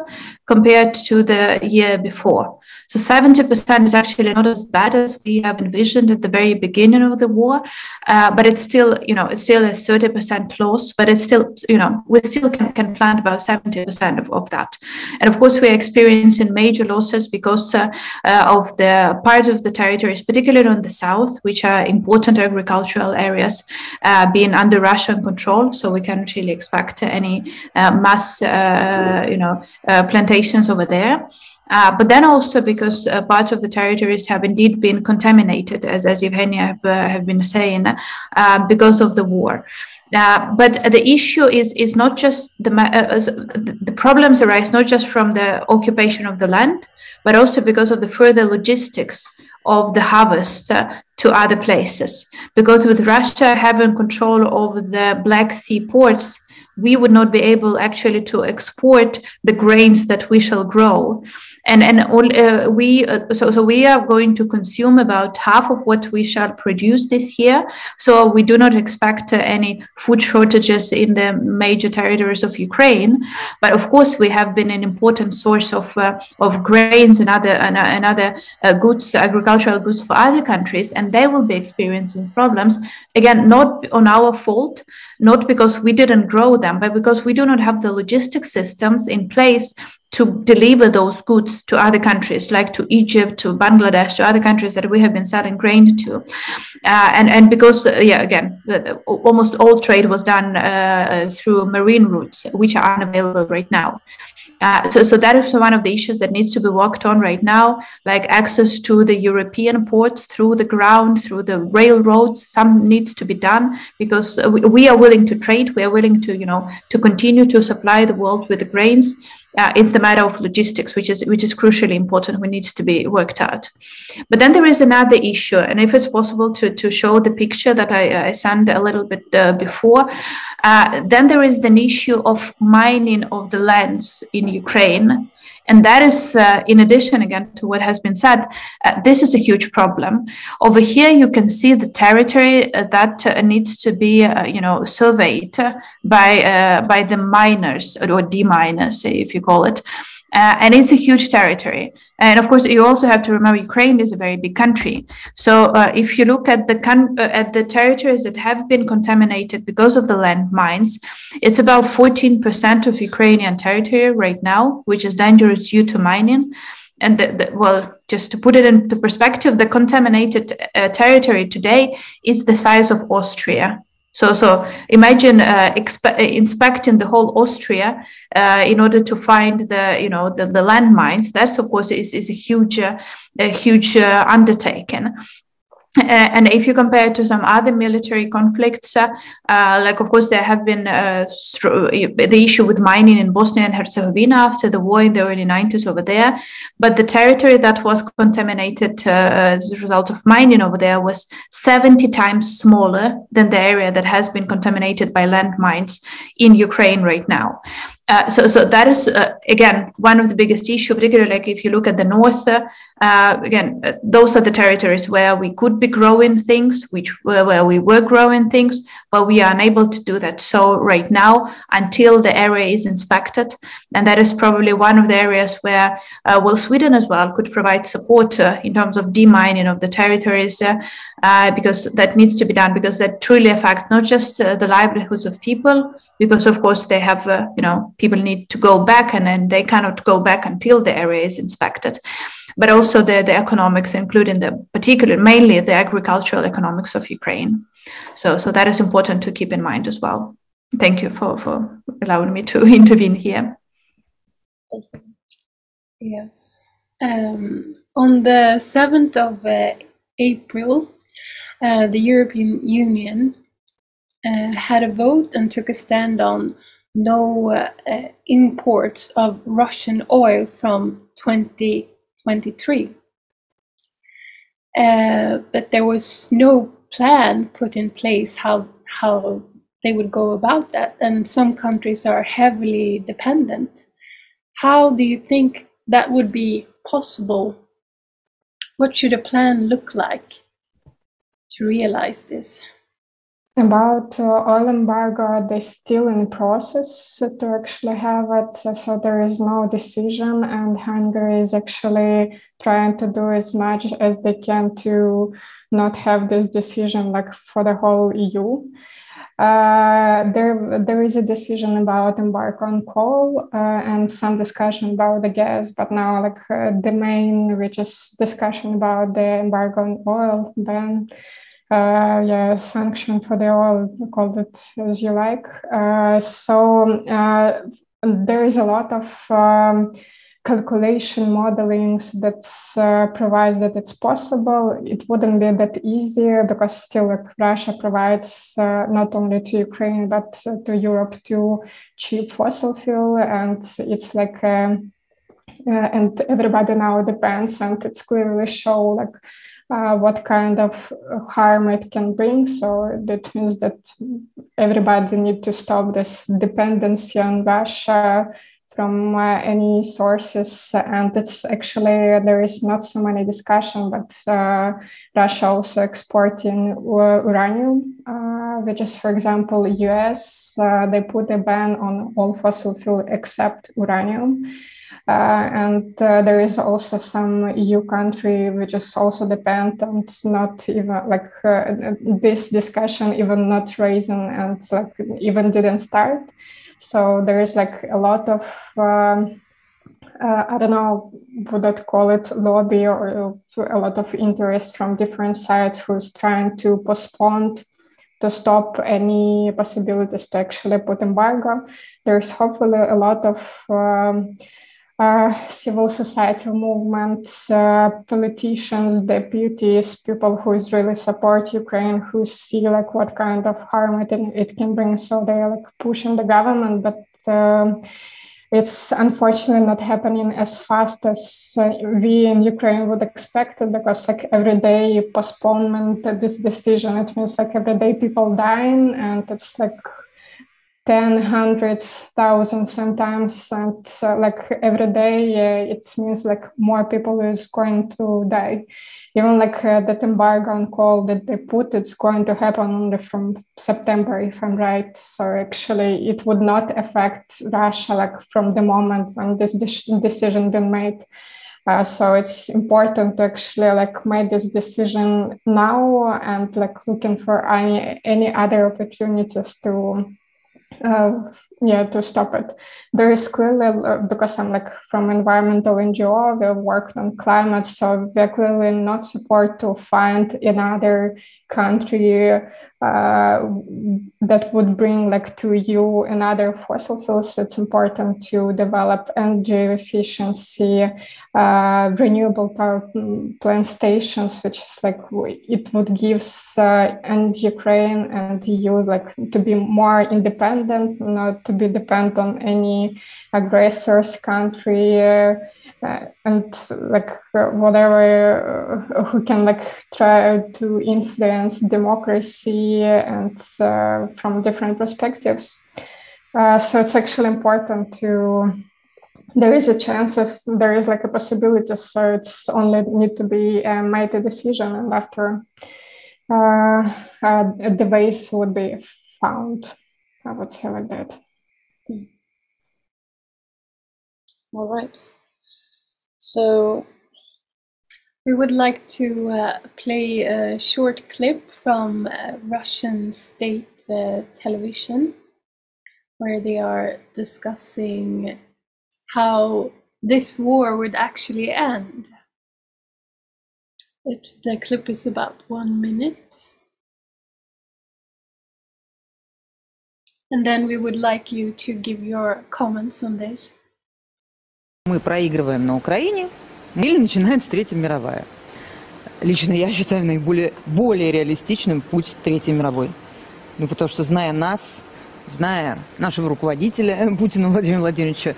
Speaker 3: compared to the year before. So 70% is actually not as bad as we have envisioned at the very beginning of the war, uh, but it's still, you know, it's still a 30% loss, but it's still, you know, we still can, can plant about 70% of, of that. And of course, we're experiencing major losses because uh, uh, of the part of the territories, particularly on the south, which are important agricultural areas, uh, being under Russian control. So we can't really expect any uh, mass, uh, you know, plantations over there. Uh, but then also because uh, parts of the territories have indeed been contaminated, as, as Yevhenia have, uh, have been saying, uh, because of the war. Uh, but the issue is is not just the the problems arise not just from the occupation of the land, but also because of the further logistics of the harvest to other places. Because with Russia having control over the Black Sea ports, we would not be able actually to export the grains that we shall grow and and all, uh, we uh, so so we are going to consume about half of what we shall produce this year. So we do not expect uh, any food shortages in the major territories of ukraine. But of course we have been an important source of uh, of grains and other and, and other uh, goods agricultural goods for other countries and they will be experiencing problems. Again not on our fault not because we didn't grow them, but because we do not have the logistic systems in place to deliver those goods to other countries, like to Egypt, to Bangladesh, to other countries that we have been selling grain to. Uh, and, and because, uh, yeah, again, the, almost all trade was done uh, through marine routes, which are unavailable right now. Uh, so, so that is one of the issues that needs to be worked on right now, like access to the European ports through the ground, through the railroads. Some needs to be done because we, we are willing to trade. We are willing to, you know, to continue to supply the world with the grains. Uh, it's the matter of logistics, which is which is crucially important, which needs to be worked out. But then there is another issue, and if it's possible to to show the picture that I, I sent a little bit uh, before, uh, then there is an issue of mining of the lands in Ukraine. And that is, uh, in addition, again, to what has been said, uh, this is a huge problem. Over here, you can see the territory uh, that uh, needs to be, uh, you know, surveyed by by the miners or deminers, if you call it. Uh, and it's a huge territory. And of course, you also have to remember Ukraine is a very big country. So uh, if you look at the con- uh, at the territories that have been contaminated because of the landmines, it's about 14% of Ukrainian territory right now, which is dangerous due to mining. And the, the, well, just to put it into perspective, the contaminated uh, territory today is the size of Austria. So, so imagine uh, expe- uh, inspecting the whole Austria uh, in order to find the, you know, the, the landmines. That's of course is, is a huge, uh, a huge uh, undertaking. Uh, and if you compare it to some other military conflicts, uh, uh, like of course there have been uh, the issue with mining in Bosnia and Herzegovina after the war in the early 90s over there, but the territory that was contaminated uh, as a result of mining over there was 70 times smaller than the area that has been contaminated by landmines in Ukraine right now. Uh, so, so that is uh, again one of the biggest issues, particularly like if you look at the north. Uh, uh again, uh, those are the territories where we could be growing things, which where we were growing things, but we are unable to do that. So right now, until the area is inspected, and that is probably one of the areas where uh, well, Sweden as well could provide support uh, in terms of demining of the territories, uh, because that needs to be done because that truly affects not just the livelihoods of people because of course they have uh, you know people need to go back and then they cannot go back until the area is inspected but also the, the economics including the particular mainly the agricultural economics of ukraine. So so that is important to keep in mind as well. Thank you for for allowing me to intervene here.
Speaker 1: Yes. Um, on the 7th of uh, april uh, the european union uh, had a vote and took a stand on no uh, imports of Russian oil from 2023. Uh, but there was no plan put in place how how they would go about that. And some countries are heavily dependent. How do you think that would be possible? What should a plan look like to realize this?
Speaker 4: About uh, oil embargo, they're still in process to actually have it. So there is no decision, and Hungary is actually trying to do as much as they can to not have this decision like for the whole EU. Uh, there, there is a decision about embargo on coal uh, and some discussion about the gas, but now like uh, the main, which is discussion about the embargo on oil ban uh, yeah, sanction for the oil, call it as you like. Uh, so uh, there is a lot of um, calculation modelings that uh, provides that it's possible. It wouldn't be that easy because still like Russia provides uh, not only to Ukraine but uh, to Europe too cheap fossil fuel, and it's like. Um, and everybody now depends, and it's clearly show like uh, what kind of harm it can bring. So that means that everybody need to stop this dependency on Russia from uh, any sources. And it's actually, there is not so many discussion, but uh, Russia also exporting uranium, uh, which is, for example, US, uh, they put a ban on all fossil fuel except uranium. Uh, and uh, there is also some EU country which is also dependent, not even like uh, this discussion even not raising and like even didn't start. So there is like a lot of um, uh, I don't know, would I call it lobby or a lot of interest from different sides who's trying to postpone to stop any possibilities to actually put embargo. There's hopefully a lot of um, uh, civil society movements, uh, politicians, deputies, people who is really support Ukraine, who see like what kind of harm it, it can bring. So they're like pushing the government, but uh, it's unfortunately not happening as fast as uh, we in Ukraine would expect it because like every day postponement this decision, it means like every day people dying and it's like ten hundreds thousands sometimes and uh, like every day uh, it means like more people is going to die. Even like uh, that embargo on coal that they put it's going to happen only from september if i'm right. So actually it would not affect russia like from the moment when this de- decision been made. Uh, so it's important to actually like make this decision now and like looking for any any other opportunities to uh, yeah to stop it. There is clearly uh, because i'm like from environmental ngo we worked on climate so we're clearly not support to find another country uh, that would bring like to you another fossil fuels. It's important to develop energy efficiency uh, renewable power plant stations which is like it would give uh, and ukraine and eu like to be more independent not to be dependent on any aggressors country uh, uh, and like uh, whatever uh, who can like try to influence democracy and uh, from different perspectives. Uh, so it's actually important to there is a chance there is like a possibility so it's only need to be uh, made a decision and after the ways would be found i would say like that
Speaker 2: all right so
Speaker 1: we would like to uh, play a short clip from uh, Russian state uh, television where they are discussing how this war would actually end. It, the clip is about one minute. And then we would like you to give your comments on this.
Speaker 5: мы проигрываем на Украине, или начинается Третья мировая. Лично я считаю наиболее более реалистичным путь Третьей мировой. Ну, потому что, зная нас, зная нашего руководителя Путина Владимира Владимировича,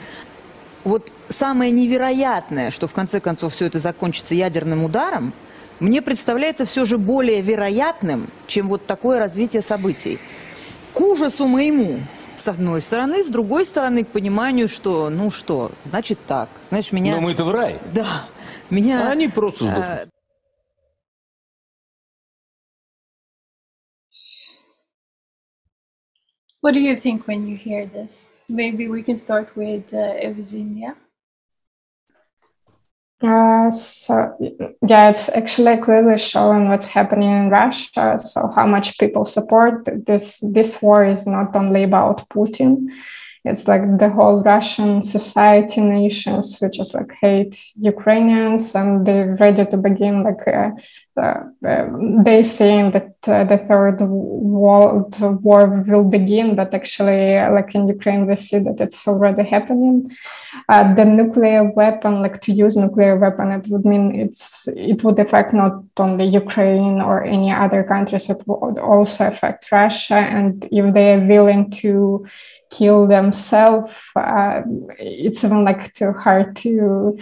Speaker 5: вот самое невероятное, что в конце концов все это закончится ядерным ударом, мне представляется все же более вероятным, чем вот такое развитие событий. К ужасу моему, с одной стороны, с другой стороны, к пониманию, что, ну что, значит так. Знаешь, меня...
Speaker 6: Но мы-то в рай.
Speaker 5: Да. Меня...
Speaker 6: А они просто сдохнут.
Speaker 5: э,
Speaker 1: What do you think when you hear this? Maybe we can start with uh, Eugenia.
Speaker 4: Uh, so yeah, it's actually clearly showing what's happening in Russia. So how much people support this. This war is not only about Putin. It's like the whole Russian society, nations, which is like hate Ukrainians, and they're ready to begin like uh, uh, they saying that uh, the third world war will begin, but actually, like in Ukraine, we see that it's already happening. Uh, the nuclear weapon, like to use nuclear weapon, it would mean it's it would affect not only Ukraine or any other countries. It would also affect Russia, and if they are willing to kill themselves, uh, it's even like too hard to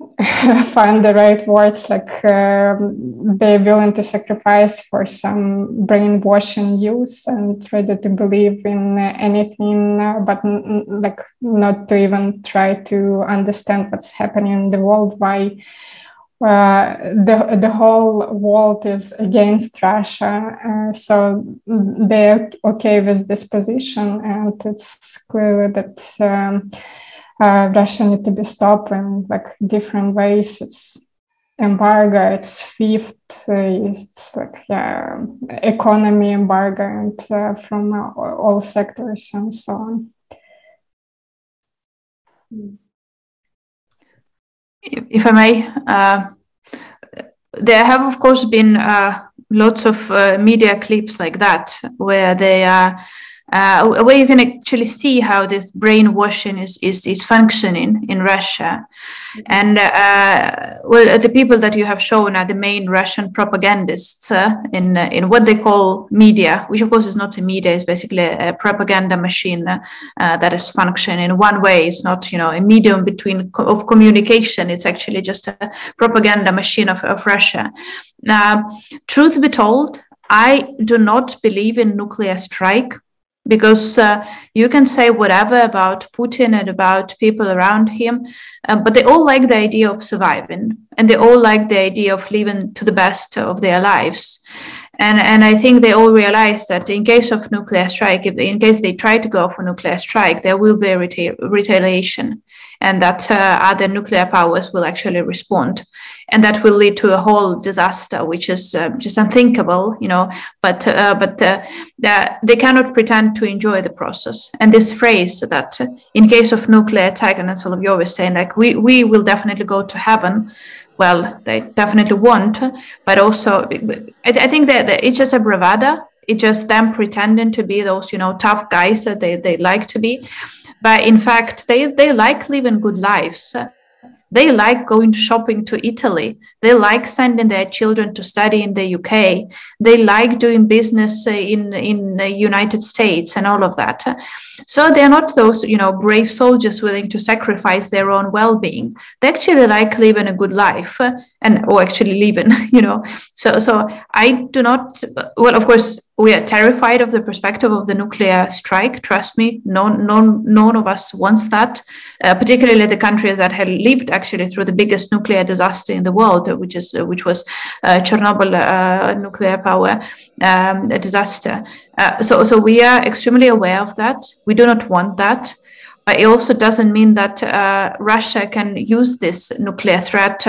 Speaker 4: find the right words like um, they're willing to sacrifice for some brainwashing use and ready to believe in anything but n- like not to even try to understand what's happening in the world why uh, the the whole world is against Russia, uh, so they're okay with this position, and it's clear that um, uh, Russia need to be stopped in like different ways. It's embargo, it's fifth, it's like yeah, economy embargo, and uh, from uh, all sectors and so on.
Speaker 3: if I may, uh, there have of course been uh, lots of uh, media clips like that where they are. Uh, where you can actually see how this brainwashing is, is, is functioning in Russia. And uh, well, the people that you have shown are the main Russian propagandists uh, in, uh, in what they call media, which of course is not a media, it's basically a propaganda machine uh, that is functioning in one way. It's not, you know, a medium between co- of communication. It's actually just a propaganda machine of, of Russia. Now, truth be told, I do not believe in nuclear strike because uh, you can say whatever about Putin and about people around him, uh, but they all like the idea of surviving and they all like the idea of living to the best of their lives. And, and I think they all realize that in case of nuclear strike, if, in case they try to go for nuclear strike, there will be retaliation and that uh, other nuclear powers will actually respond. And that will lead to a whole disaster which is uh, just unthinkable you know but uh, but uh, they cannot pretend to enjoy the process. And this phrase that in case of nuclear attack and that's all of you always saying like we we will definitely go to heaven. Well they definitely won't but also i, think that, it's just a bravada it's just them pretending to be those you know tough guys that they, they like to be but in fact they, they like living good lives. They like going shopping to italy. They like sending their children to study in the uk they like doing business in in the united states and all of that so they're not those you know brave soldiers willing to sacrifice their own well-being they actually like living a good life and or actually living you know so so i do not well of course we are terrified of the perspective of the nuclear strike. Trust me, none, none, none of us wants that, uh, particularly the countries that had lived actually through the biggest nuclear disaster in the world, which is uh, which was uh, Chernobyl uh, nuclear power um, disaster. Uh, so, so we are extremely aware of that. We do not want that. But it also doesn't mean that uh, Russia can use this nuclear threat,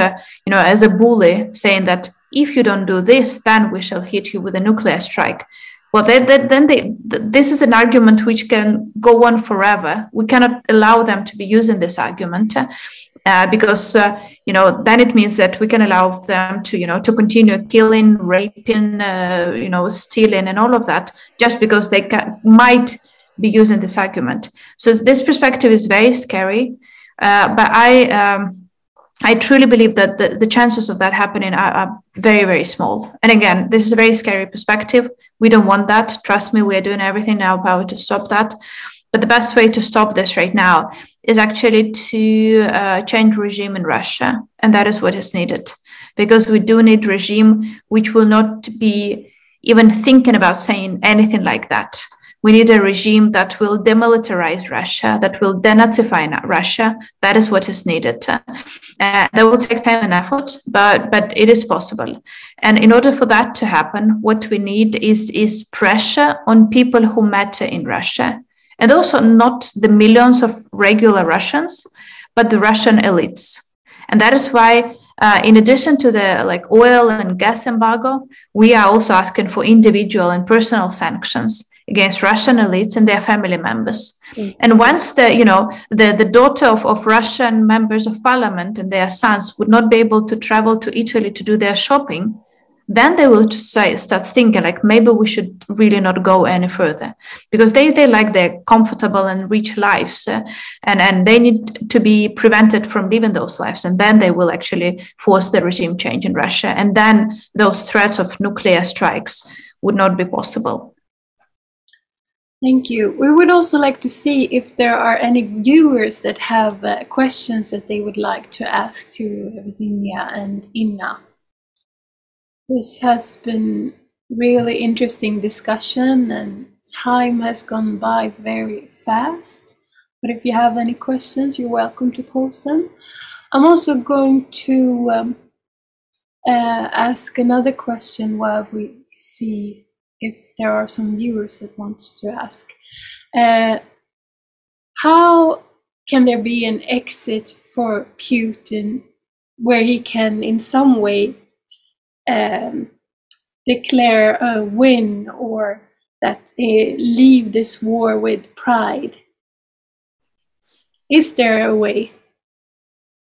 Speaker 3: you know, as a bully, saying that if you don't do this, then we shall hit you with a nuclear strike. Well, then, then they, this is an argument which can go on forever. We cannot allow them to be using this argument uh, because uh, you know then it means that we can allow them to you know to continue killing, raping, uh, you know, stealing, and all of that just because they can, might be using this argument. So this perspective is very scary. Uh, but I. Um, I truly believe that the, the chances of that happening are, are, very, very small. And again, this is a very scary perspective. We don't want that. Trust me, we are doing everything in our power to stop that. But the best way to stop this right now is actually to uh, change regime in Russia. And that is what is needed. because we do need regime which will not be even thinking about saying anything like that. We need a regime that will demilitarize Russia, that will denazify Russia. That is what is needed. Uh, that will take time and effort, but but it is possible. And in order for that to happen, what we need is is pressure on people who matter in Russia, and also not the millions of regular Russians, but the Russian elites. And that is why uh, in addition to the like oil and gas embargo, we are also asking for individual and personal sanctions against Russian elites and their family members. Mm. And once the, you know, the, the daughter of, of Russian members of parliament and their sons would not be able to travel to Italy to do their shopping, then they will say, start thinking like maybe we should really not go any further because they, they like their comfortable and rich lives uh, and, and they need to be prevented from living those lives and then they will actually force the regime change in russia and then those threats of nuclear strikes would not be possible
Speaker 1: Thank you. We would also like to see if there are any viewers that have uh, questions that they would like to ask to Yevhenia and Inna. This has been really interesting discussion and time has gone by very fast. But if you have any questions, you're welcome to post them. I'm also going to um, uh, ask another question while we see if there are some viewers that wants to ask. Uh, how can there be an exit for Putin where he can in some way um, declare a win or that uh, leave this war with pride? Is there a way?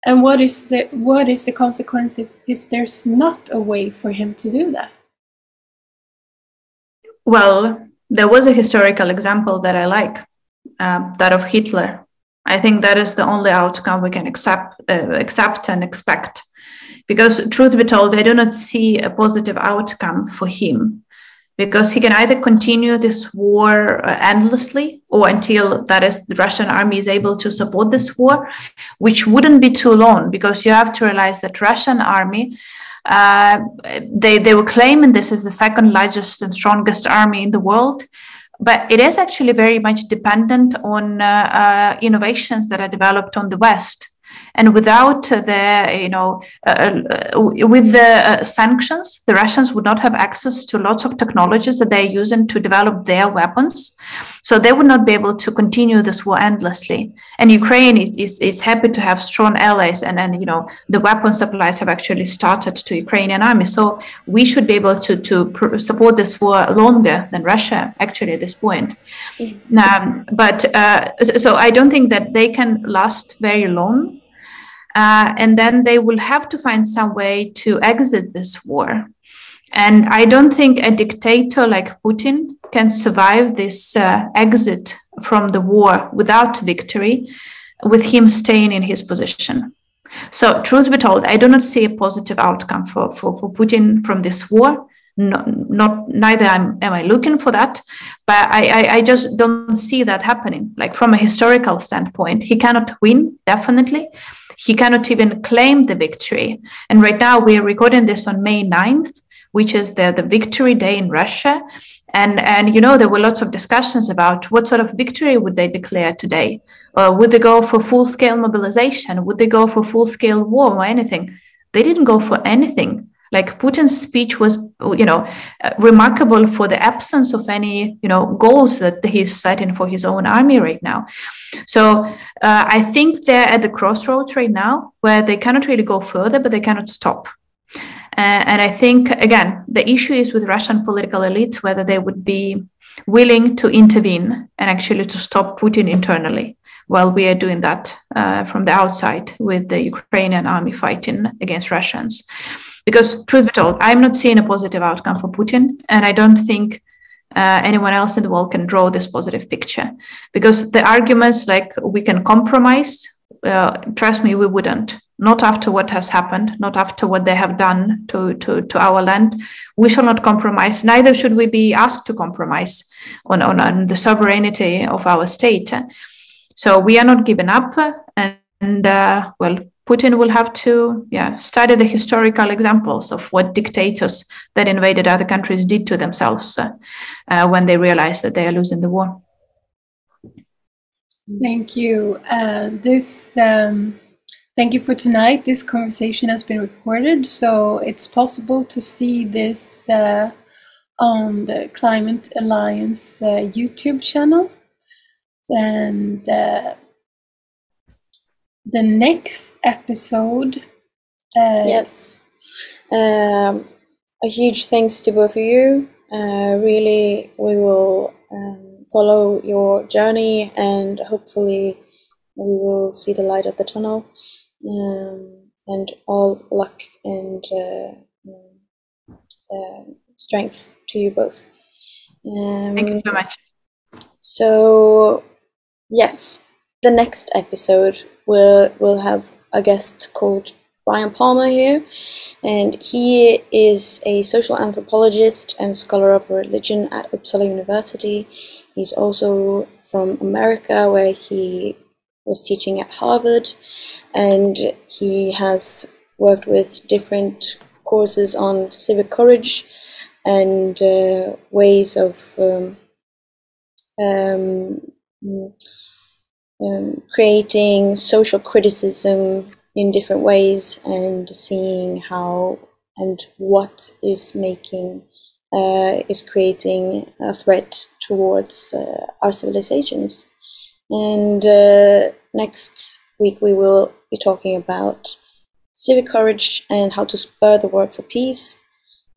Speaker 1: And what is the what is the consequence if, if there's not a way for him to do that?
Speaker 3: Well, there was a historical example that I like, uh, that of Hitler. I think that is the only outcome we can accept, uh, accept and expect. Because, truth be told, I do not see a positive outcome for him. Because he can either continue this war uh, endlessly or until that is the Russian army is able to support this war, which wouldn't be too long because you have to realize that Russian army uh, they, they were claiming this is the second largest and strongest army in the world but it is actually very much dependent on uh, uh, innovations that are developed on the West. And without the, you know, uh, uh, with the uh, sanctions, the Russians would not have access to lots of technologies that they're using to develop their weapons. So they would not be able to continue this war endlessly. And Ukraine is, is, is happy to have strong allies, and, and you know the weapon supplies have actually started to Ukrainian army. So we should be able to to pr- support this war longer than Russia actually at this point. Mm-hmm. Um, but uh, so I don't think that they can last very long uh, and then they will have to find some way to exit this war. And I don't think a dictator like Putin can survive this uh, exit from the war without victory, with him staying in his position. So, truth be told, I do not see a positive outcome for, for, for Putin from this war. Not, not neither am, am I looking for that, but I, I, I just don't see that happening. Like from a historical standpoint, he cannot win, definitely he cannot even claim the victory. And right now we are recording this on May 9th, which is the, the victory day in Russia. And, and you know, there were lots of discussions about what sort of victory would they declare today? Uh, would they go for full scale mobilization? Would they go for full scale war or anything? They didn't go for anything. Like Putin's speech was, you know, uh, remarkable for the absence of any, you know, goals that he's setting for his own army right now. So uh, I think they're at the crossroads right now where they cannot really go further, but they cannot stop. Uh, and I think again, the issue is with Russian political elites whether they would be willing to intervene and actually to stop Putin internally while we are doing that uh, from the outside with the Ukrainian army fighting against Russians. Because, truth be told, I'm not seeing a positive outcome for Putin, and I don't think uh, anyone else in the world can draw this positive picture. Because the arguments like we can compromise, uh, trust me, we wouldn't. Not after what has happened, not after what they have done to, to, to our land. We shall not compromise, neither should we be asked to compromise on, on, on the sovereignty of our state. So we are not giving up. And, and uh, well, Putin will have to yeah, study the historical examples of what dictators that invaded other countries did to themselves uh, uh, when they realized that they are losing the war.
Speaker 1: Thank you. Uh, this um, thank you for tonight. This conversation has been recorded, so it's possible to see this uh, on the Climate Alliance uh, YouTube channel, and uh, the next episode.
Speaker 2: Uh, yes. Um, a huge thanks to both of you. Uh, really, we will um, follow your journey and hopefully we will see the light of the tunnel. Um, and all luck and uh, uh strength to you both.
Speaker 3: Um, Thank you so much.
Speaker 2: So, yes, the next episode we'll, we'll have a guest called Brian Palmer here, and he is a social anthropologist and scholar of religion at Uppsala University. He's also from America, where he was teaching at Harvard, and he has worked with different courses on civic courage and uh, ways of um, um, um, creating social criticism in different ways and seeing how and what is making uh, is creating a threat towards uh, our civilizations. And uh, next week we will be talking about civic courage and how to spur the work for peace.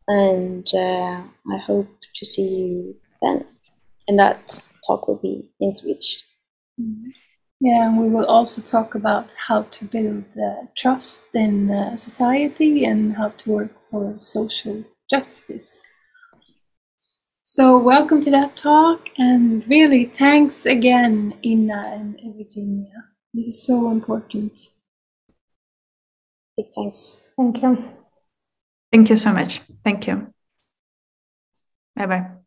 Speaker 2: And uh, I hope to see you then. And that talk will be in Swedish.
Speaker 1: Mm-hmm. Yeah, and we will also talk about how to build uh, trust in uh, society and how to work for social justice. So, welcome to that talk, and really thanks again, Inna and Yevhenia. This is so important.
Speaker 2: Big thanks.
Speaker 4: Thank you.
Speaker 3: Thank you so much. Thank you. Bye bye.